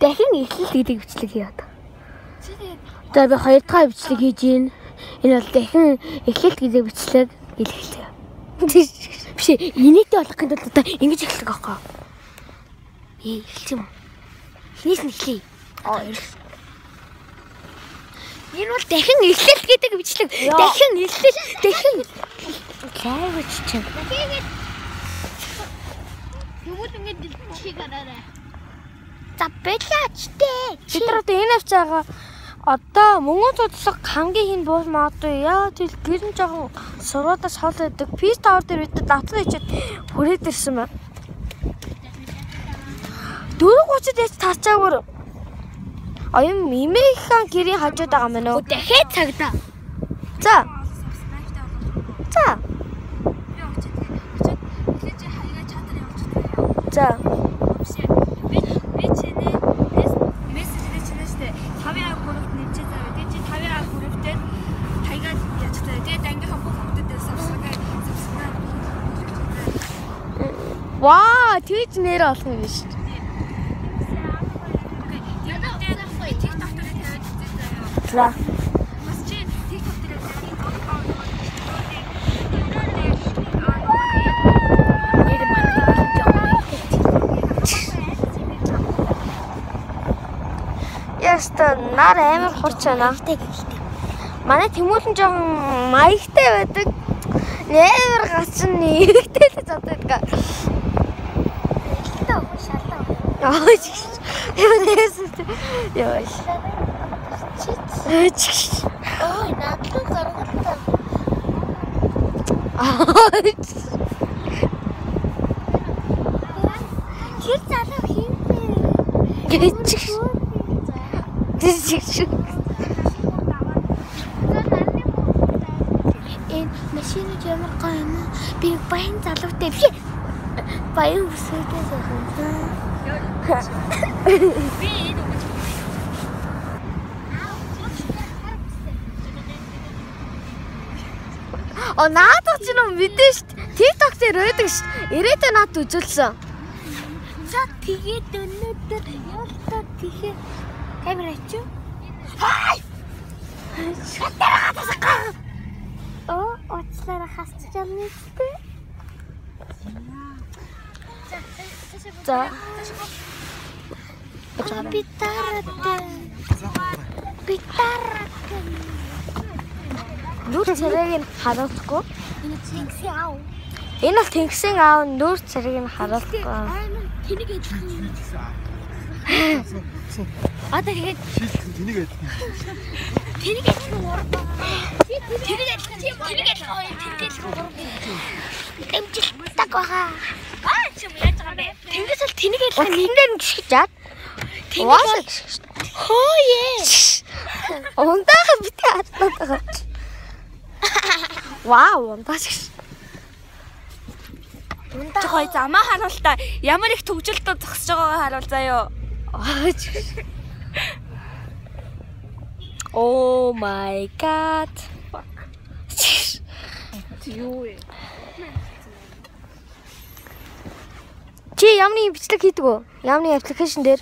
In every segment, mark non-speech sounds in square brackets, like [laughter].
дахин эхлэл гэдэг бичлэг хийе одоо. За би хоёр дахь бичлэг хийж гин. Энэ бол дахин эхлэл гэдэг бичлэг хэлэхлээ. Биш ээ, инээдтэй болохын тулд одоо ингэж эхлэх аахгүй. Ээ, эхэлчих юм уу? Хинээс нь эхлэе. Аа, Энэ бол дахин эхлэл гэдэг бичлэг. Дахин эхлэл, дахин лайвч чинь. Тэгвэл ингэж чиг араарай. За дээ. Бид нар одоо энэ авчаага одоо мөнгөн цуцлаг хамгийн хин буус магадгүй яа тэгэл гэр нь жоохон суруудаас хол байдаг. Пис тавар дээр бид давтал хийчихэд хүрээд ирсэн байна. 4:30-д яж тарчаагаар оюун мимэхэн гэрийн хажууд байгаа мэн үү? Дахиад цагдаа. За. За. За. Ваа, тэгж нэр олох юм биш. За. Яста нар амар хурц байна. Манай тэмүүлэн жоохон маягтай байдаг. Нээр гачин нэгтэй л заддаг. Яа. Яа. Яа. Ой, надлуу гаргалтай. Тэр залуу хин бэ? Гэж. Тэгш. Энэ машин ямар гоё юм аа. Би баян залуутай би баян үсэтэй сайхан. Би энэ үгэж О наадах ч юм мэдэн штт. TikTok дээр байдаг штт. Ирээдүйн наад үзүүлсэн. За тэгээд өнөөдөр ялтаа тэгээ камера чи. Хай! Оо, очлаараа хасчих юм нэстэ. За. Питаратэ. Питаратэ. Нүр царайг нь харуулахгүй. Энэ цэнгси аав. Энэ бол тэнгисийн аав нүр царайг нь харуулахгүй. Тэнийг адилхан. Одоо тэгээд Тэнийг адилхан. тэнийг адилхан урд. Тэнийг тийм тэнийг хоёр тэнийг адилхан урд. Эмжилтэг баха. Аа юм яаж байгаа юм бэ? Тэнгээс л тэнийг ялгаа нэгэн гიშгэж яа. Тэнгээс гიშгэж. Хоо яа. Унтаах битээ хатнаад байгаа. Вау, унтаах гიშгэж. Унтаа хой замаа харуул та. Ямар их төгжөлтөд зогсож байгаагаа харуул заяо. Oh my god. Fuck. Юу вэ? Чи ямны бичлэг хийдэг үү? Ямны аппликейшн дээр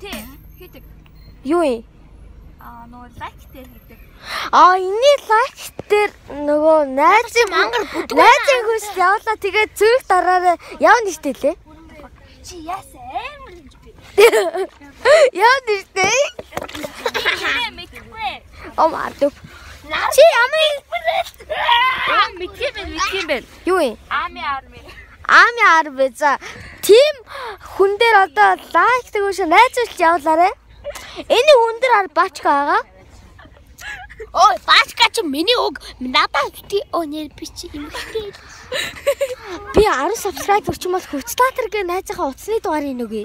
Тэ хийдэг. юу юм? Аа нөгөө лайк дээр хийдэг. Аа, энэний лайк дээр нөгөө найзын мангар бүдэг найзын хүсэл явуулаа тэгээд зүрх дараараа явна штэ лээ. Чи яасан амар юм би. Явна штэ. Мэдгүй. Оо мардав. Чи Аа мэдхийм бэ мэдхийм бэ. юу юм? Ами арми. Ами арбэ за. Тим хүн дээр одоо лайк тэгвш найзуулж явуулаарэ. Энэ хүн дээр ар бачка байгаа. Ой, баачка чи миний үг надад тий нэр би чи юм хээ. Би 10 subscribe өчмөл хүчтаатар гэ найзынхаа утасны дугаарыг нөгөө.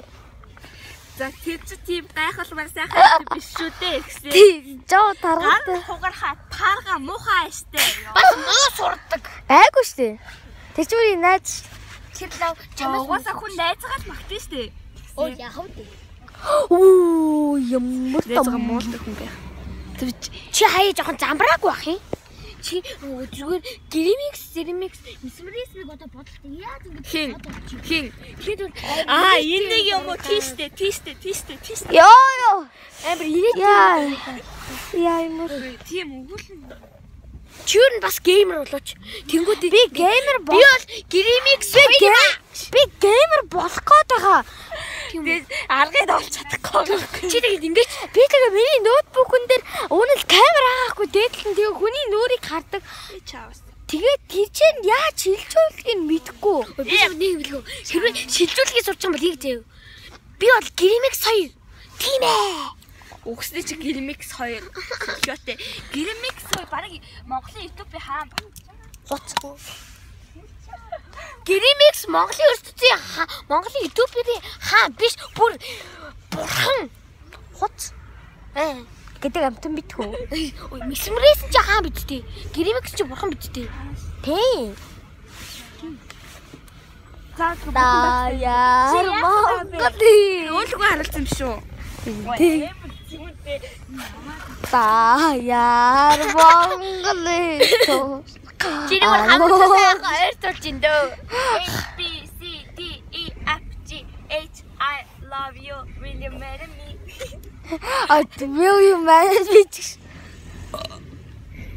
За тэр чи тийм гайхалмар сайхан биш шүү дээ гэсэн. Тий, жоо таргатай. Гар хугар хаа таарга муухай штэ. Бас муу сурдаг. Айгу штэ. Тэр чи миний найз. Тэр лав Чамаас угаасаа хүн найзгаад магтэн штэ. Оо яхав дээ. Оо ямар том. муулдаг хүн байх. Чи хаяа жоохон замбрааг байх юм. чи зүгээр гримикс, серимикс, мисмрисмиг одоо бодлоо яаж ингэж Хин. Хин. Бол Аа, энэ нэг юм уу? Тийштэй, тийштэй, тийштэй, тийштэй. Йоо ёо. амар ирээд Яа. Яа юм уу? Тийм өгүүлэн. Чи юу бас геймер болооч. Тэнгүүд Би геймер би бол гримикс би би геймер болох гээд байгаа. Би аргыг олж чадахгүй. чи тэгээд ингэж Би тэгээ миний ноутбукн дээр уунал камер хаахгүй дээдлэн тэгээ хүний нүрийг хардаг. Чаавс. Тэгээд тэр чинь яаж шилжүүлэхийг мэдэхгүй. би нэг билгөө. Хэрвээ шилжүүлэхийг сурч байгаа бол яг заяа. Би бол гримикс хоёр. Тийм ээ. Өгснээ чи Grimix 2 Кёте. Grimix 2 баг Монголын YouTube-ийн хаан баг. Гоцгүй. Гримикс Монголын ертөнцийн Монголын YouTube-ийн хаа биш бүр бурхан. Хуц. Э. гэдэг амтан битгүү. Мисмрээс чи хаа бидтэй. Гримикс чи бурхан бидтэй. Тийм. За Да яар Монгол. Өөлгөө харуулсан юм шүү. Тийм. Да яар Монгол. Чи нэг хамтдаа сайхан ойртуулж ин дөө. B C D E F G H I love you really marry me. А юм маань би ч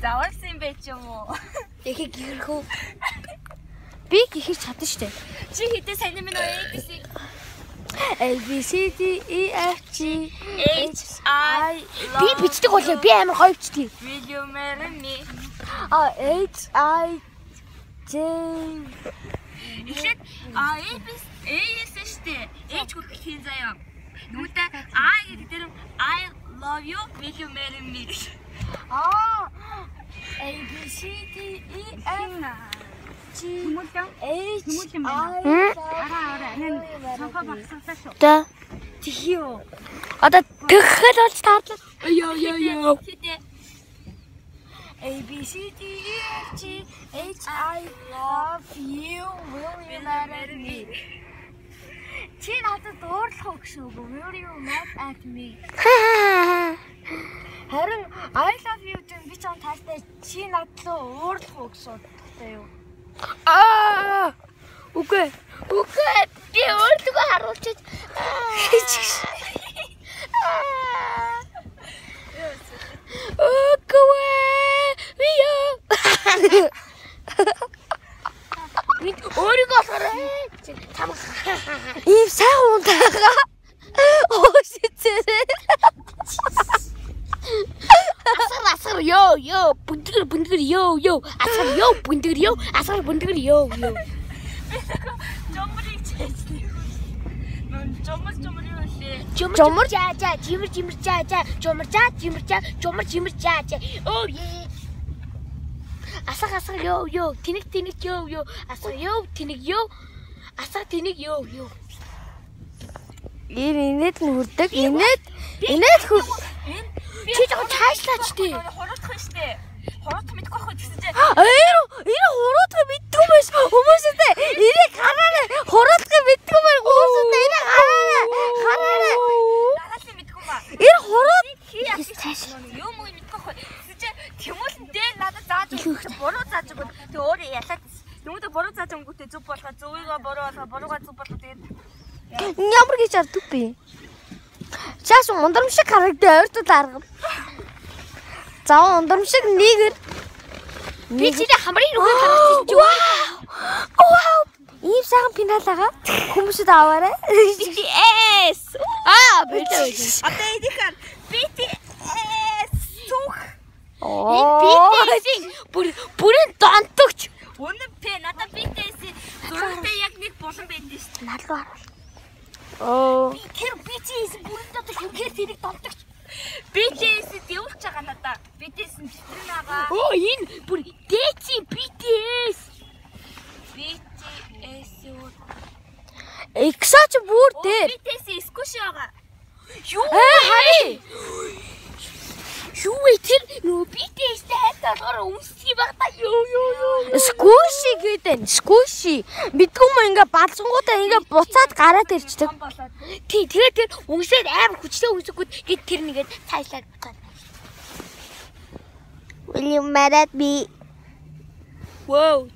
Зааварсан юм байж юм уу? Яхи гэрхүү. би гихэж чадна штэ. Чи хэдэ сайн A B C A B C D E F G H I Би бичдэг болоо. Би амар гоё бичдэг. marry me? А H I J а A B A S штэ. H хүрэх хийн заяа. Нүдэ I гэдэг дээр I love you marry me? А A B C D E F G H I За. Тэхио. Одоо тэгхэл болж таарлаа. Йоо йоо йоо. A B C D E F G H I love you will you marry me Чи надад дуурлах өгшөөгөө will you at me Харин I love you гэдэг би чам тааштай чи надад руу уурлах өгсөн гэдэг юу Аа. Үгүй. Үгүй. Би өөртөө харуулчих. Үгүй. Би яа. Би өөрийгөө болохоор чам Ийм сайн унтаага Оо шицээрээ асар асар ёо ёо бүндгэр бүндгэр ёо ёо ёо бүндгэр ёо асар бүндгэр ёо ёо. Жомрыг чээжтэй. Мөн жомор жомор юу лээ? жумар жаа жаа жимэр жимэр жаа жаа жумар жаа жимэр жаа жумар жимэр жаа жаа оо е асар асар ёо ёо. Тэнэг тэнэг ёо ёо. Асар ёо тэнэг ёо. Асар тэнэг ёо ёо. Ир инээд нь хүрдэг инээд инээд хүр чи жоо цаашлаач тий Хуруудах нь штэ. Хуруудах мэдгүй ах гэсэн чинь. [gasps] Эр эр хуруудах мэдгүй байж хүмүүстэй ирээ хараарай. Хуруудах мэдгүй байх хүмүүстэй ирээ хараарай. Хараарай. Дагаалын мэдгүй ба. эр хурууд Хий яах юм уу мэдгүй ах. Гэсэн чинь тэмүүл нь дээр надад зааж өгөх буруу зааж өгөх. Тэг өөрөө ялаад Нүгдэ буруу зааж өнгөтэй зүг болохоо зүгийгөө буруу болохоо буруугаа зүг болохоо тэгээд ямар гэж арддаг би Чаас ундрам шиг харагдаа. Ойртол арга [laughs] За ундрам шиг нэгэр би чиний хамрын рүү харагдчих чи Вау! Ийм сайхан пенал байгаа. Хүмүүсд аваарай. BTS. аа бэлээ Одоо эдгээр BTS зүг. BTS-ийн бүр бүрэн донтогч Үнэн пэ надад BTS-ийн зурагтай яг нэг булан байдсан шүү дээ. Нал руу харуул. Оо. Тэр BTS бүрэн дотор хөргөө тэрийг донтогч. BTS дэвлж байгаа надаа. BTS нь битрэн байгаа. оо энэ бүр дэци BTS BTS юу? Эксач бүр дээр. BTS скуши байгаа. юу Э хари. Юу вэ тэр нөө BTS-тэй хайталгаар өмсгий баг та ёо ёо ёо Скуши гэдэг. Скуши. Бидгүй мө ингээ балзангуудаа ингээ буцаад гараад ирчдэг. Тий тэгээд тэр өмсөд амар хүчтэй өмсөхгүйд гэд тэр нэгээд цаашлаад буцаад Will you marry me? Вау.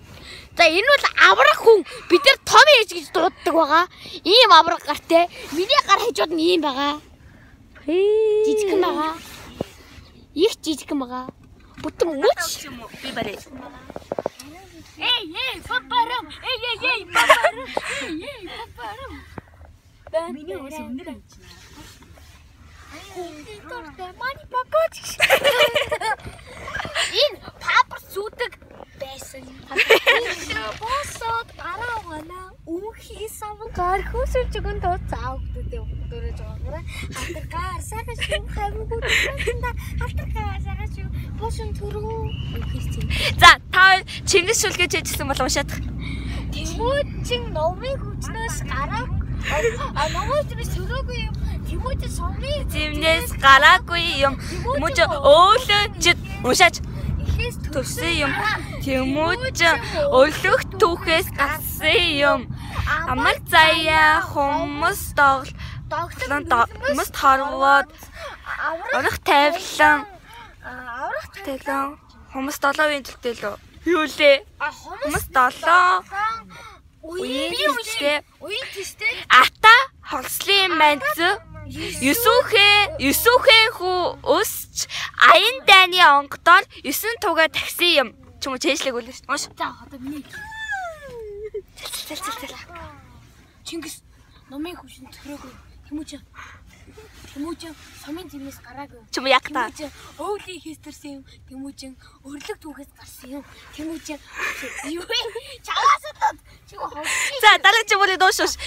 За энэ бол аврах хүн. Бид нар том ээж гэж дууддаг байгаа. Ийм аврах гартай. Миний гар хажууд нь ийм байгаа. Жижигхэн байгаа. Их жижигхэн байгаа. Бүтэн үуч. Би барай. Эй, эй, папарам. Эй, эй, эй, папарам. Эй, эй, папарам. Миний өөс өндөр юм чинь. Дортой мани папач. Энэ папер сүүдэг байсан. Босоод гараа угаана. Үнхий сав гар хөсөж өгөн тоо заавддаг өгдөрөж байгаа. Хатар гар сайхан. Хамгүй тэнда хатар гар сайхан шүү. Босон төрөө. Үнхийсэн. За та Чингис шүлгэж ээжсэн бол уншаад. Тэмүүжин номын хүчнээс гараа А номын хүчнээс төрөөгүй юм. Тэмүүжин сумын Зэмнээс гараагүй юм. Мөж өөлөж уншаач. Төсөн юм. Тэмүүжин өлөх түүхээс гарсан юм. Амар заяа хүмүүс тоглон догтлон хүмүүс хорвоод орох тавилан аврах тэлэн хүмүүс 7-ийн төлтэй лөө. Юу лээ? хүмүүс Хүмүүс 7 үеийн үеийн төлтэй үеийн төстэй ата холслын манц Юсүхэ Юсүхэ хүү өсч аян дайны онгодоор 9 тугаа такси юм. Ч юм уу чэйшлэг үлээ шүү. Унш. за одоо миний Цэл цэл цэл. Чингис номын хүчин төрөөгүй. Тэмүүжин тэмүүжин сумын зэмнээс гараагүй. Ч юм яг та. Өвлийн хийстэрсэн юм. Тэмүүжин өрлөг түүхээс гарсан юм. Тэмүүжин юу? Вэ чаваас удаад чи? Хоо За дараа чи бүрий дуушууш.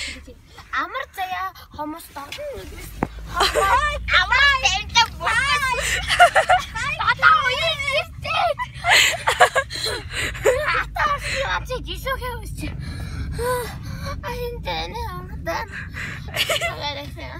амар заяа How much that? How much? How much? 일단 뭐? 나다 오일 시스템. 아따 씨가 제 기속해 오시. 아, 힘드네. 아무튼. 잘했어요.